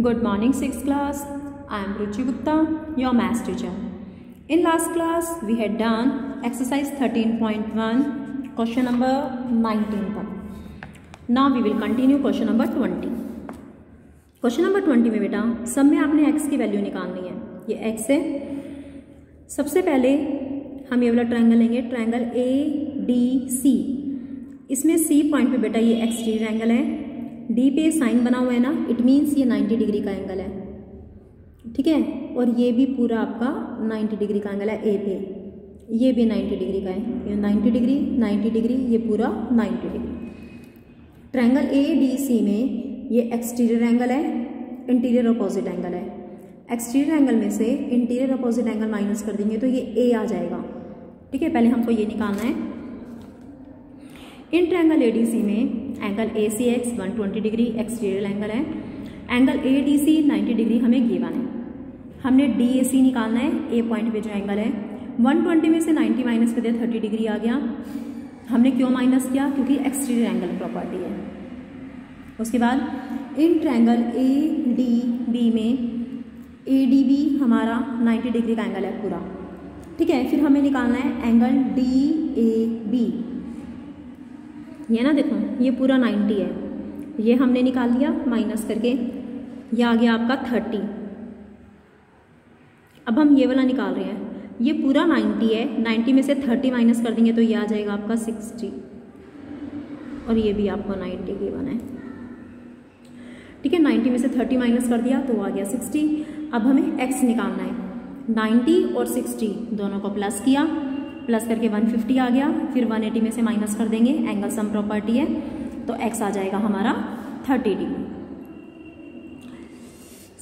Good morning six class I am Ruchi Gupta your maths teacher in last class we had done exercise 13.1 point one question number nineteen तक. Now we will continue question number twenty question number twenty में बेटा सब में आपने x की value निकालनी है. ये एक्स है. सबसे पहले हम ये वाला ट्रायंगल लेंगे. ट्रायंगल ए डी सी इसमें सी पॉइंट पे बेटा ये एक्स डी ट्रैंगल है. डी पे साइन बना हुआ है ना इट मीन्स ये 90 डिग्री का एंगल है। ठीक है? और ये भी पूरा आपका 90 डिग्री का एंगल है ए पे। ये भी 90 डिग्री का है। ये 90 डिग्री 90 डिग्री ये पूरा 90 degree triangle A D C में ये एक्सटीरियर एंगल है इंटीरियर अपोजिट एंगल है। एक्सटीरियर एंगल में से इंटीरियर अपोजिट एंगल माइनस कर देंगे तो ये ए आ जाएगा। ठीक है? पहले हमको ये निकालना है। इन ट्रायंगल एडीसी में angle A C X one twenty degree exterior angle है angle A D C ninety degree हमें गिवन है। हमने डी ए सी निकालना है ए पॉइंट पे जो एंगल है वन ट्वेंटी में से नाइन्टी माइनस कर दिया थर्टी डिग्री आ गया। हमने क्यों माइनस किया? क्योंकि एक्सटीरियर एंगल प्रॉपर्टी है। उसके बाद in triangle A D B में ए डी बी हमारा 90 डिग्री का एंगल है पूरा। ठीक है, फिर हमें निकालना है एंगल डी ए बी ये ना देखो, ये पूरा 90 है। ये हमने निकाल लिया माइनस करके। ये आ गया आपका 30 अब हम ये वाला निकाल रहे हैं। ये पूरा 90 है। 90 में से 30 माइनस कर देंगे तो ये आ जाएगा आपका 60 और ये भी आपको 90 गिवन है। ठीक है 90 में से 30 माइनस कर दिया तो आ गया 60 अब हमें x निकालना है। 90 और 60 दोनों को प्लस किया। प्लस करके 150 आ गया, फिर 180 में से माइनस कर देंगे, एंगल सम प्रॉपर्टी है तो x आ जाएगा हमारा 30 डिग्री।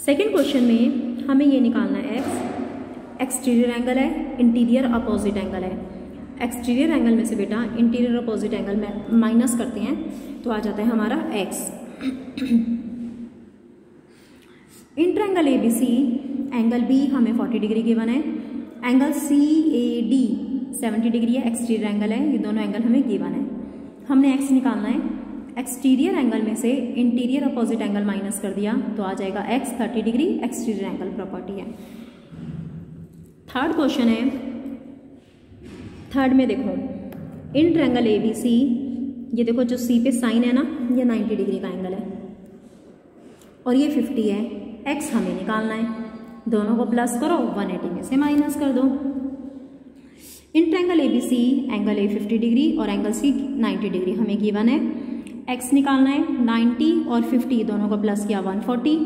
सेकेंड क्वेश्चन में हमें ये निकालना है, x एक्सटीरियर एंगल है इंटीरियर अपोजिट एंगल है। एक्सटीरियर एंगल में से बेटा इंटीरियर अपोजिट एंगल में माइनस करते हैं तो आ जाता है हमारा x inter angle A B C angle B हमें 40 डिग्री गिवन है angle C A D 70 degree है, एक्सटीरियर एंगल है, ये दोनों एंगल हमें गिवन है। हमने एक्स निकालना है। एक्सटीरियर एंगल में से इंटीरियर अपोजिट एंगल माइनस कर दिया तो आ जाएगा X 30 degree, exterior angle property है। थर्ड क्वेश्चन है। थर्ड में देखो। इन ट्रायंगल ए बी सी ये देखो जो सी पे साइन है ना, ये 90 डिग्री का एंगल है। और ये 50 है। एक्स हमें निकालना है। दोनों को प्लस करो 180 में से माइनस कर दो। In triangle A B C angle A 50 degree और एंगल सी 90 डिग्री हमें गिवन है। एक्स निकालना है 90 और 50 दोनों को प्लस किया 140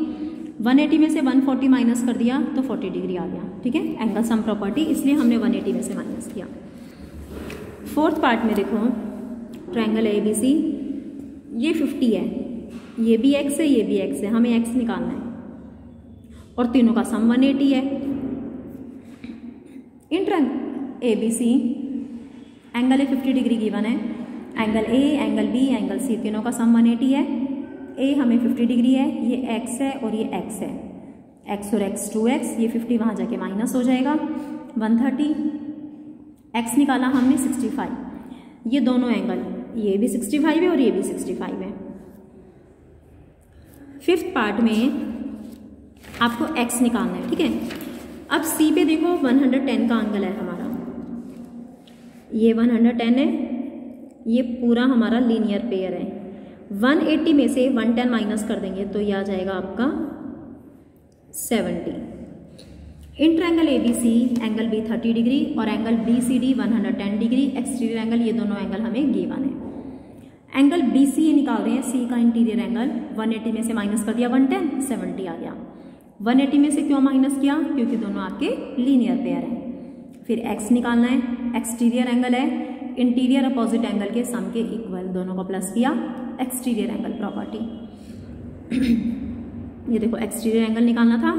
180 में से 140 माइनस कर दिया तो 40 डिग्री आ गया, ठीक है? एंगल सम प्रॉपर्टी इसलिए हमने 180 में से माइनस किया। फोर्थ पार्ट में देखो ट्रायंगल ए बी सी ये 50 है, ये भी एक्स है, ये भी एक्स है, हमें एक्स निकालना है। और तीनों का सम 180 है। In triangle A B C angle A 50 degree given है. Angle A angle B angle C तीनों का सम 180 है. ए हमें 50 डिग्री है. ये एक्स है और ये एक्स है. एक्स और एक्स टू एक्स ये 50 वहाँ जाके माइनस हो जाएगा. 130 एक्स निकाला हमने 65 ये दोनों एंगल ये भी 65 है और ये भी 65 है. फिफ्थ पार्ट में आपको एक्स निकालना है, ठीक है? अब सी पे देखो 110 का एंगल है हमारा. ये 110 है। ये पूरा हमारा लीनियर पेयर है। 180 में से 110 माइनस कर देंगे तो ये आ जाएगा आपका 70 in triangle A B C angle B 30 degree और angle B C D 110 degree exterior angle ये दोनों एंगल हमें गिवन है। एंगल बी सी ये निकाल रहे हैं सी का इंटीरियर एंगल 180 में से माइनस कर दिया 110 70 आ गया। 180 में से क्यों माइनस किया? क्योंकि दोनों आपके लीनियर पेयर हैं। फिर x निकालना है एक्सटीरियर एंगल है इंटीरियर अपोजिट एंगल के सम के इक्वल दोनों को प्लस किया एक्सटीरियर एंगल प्रॉपर्टी ये देखो एक्सटीरियर एंगल निकालना था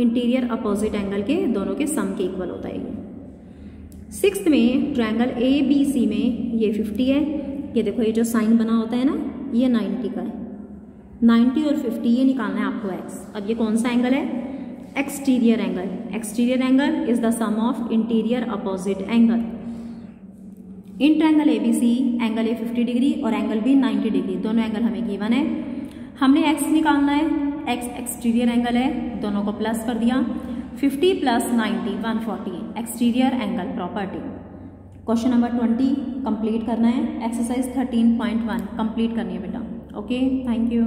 इंटीरियर अपोजिट एंगल के दोनों के सम के इक्वल होता है ये। सिक्स में ट्रायंगल ए बी सी में ये 50 है। ये देखो, ये जो साइन बना होता है ना, ये 90 का है। 90 और 50 ये निकालना है आपको एक्स अब ये कौन सा एंगल है? Exterior angle exterior angle is the sum of interior opposite angle in triangle A B C angle A 50 degree और एंगल बी 90 डिग्री दोनों एंगल हमें गिवन है। हमने एक्स निकालना है। एक्स एक्सटीरियर एंगल है। दोनों को प्लस कर दिया। 50 plus 90 140 exterior angle property question number 20 complete करना है। एक्सरसाइज 13.1 कंप्लीट करनी है बेटा। Okay thank you